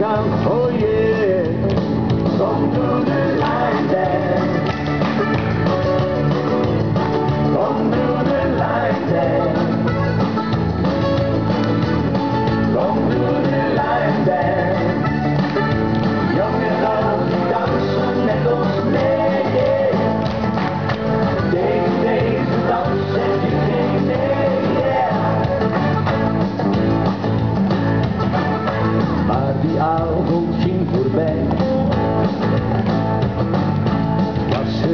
Go.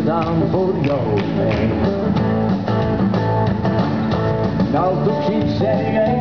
down for the old. Now the keep saying